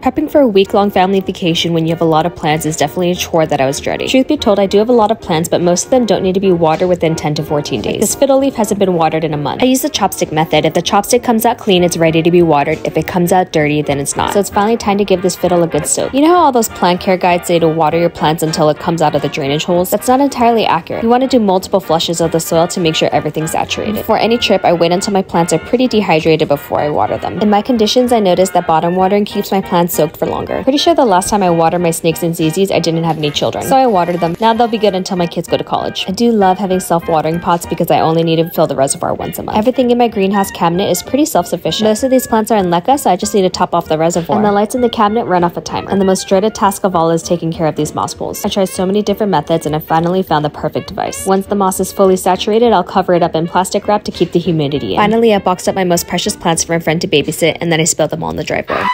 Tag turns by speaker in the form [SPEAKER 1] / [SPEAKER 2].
[SPEAKER 1] Prepping for a week-long family vacation when you have a lot of plants is definitely a chore that I was dreading. Truth be told, I do have a lot of plants, but most of them don't need to be watered within 10 to 14 days. Like this fiddle leaf hasn't been watered in a month. I use the chopstick method. If the chopstick comes out clean, it's ready to be watered. If it comes out dirty, then it's not. So it's finally time to give this fiddle a good soak. You know how all those plant care guides say to water your plants until it comes out of the drainage holes? That's not entirely accurate. You want to do multiple flushes of the soil to make sure everything's saturated. For any trip, I wait until my plants are pretty dehydrated before I water them. In my conditions, I noticed that bottom watering keeps my plants soaked for longer. Pretty sure the last time I watered my snakes and ZZs, I didn't have any children. So I watered them. Now they'll be good until my kids go to college. I do love having self-watering pots because I only need to fill the reservoir once a month. Everything in my greenhouse cabinet is pretty self-sufficient. Most of these plants are in leca, so I just need to top off the reservoir. And the lights in the cabinet run off a timer. And the most dreaded task of all is taking care of these moss pools. I tried so many different methods and I finally found the perfect device. Once the moss is fully saturated, I'll cover it up in plastic wrap to keep the humidity in. Finally, I boxed up my most precious plants for my friend to babysit and then I spilled them all in the driveway.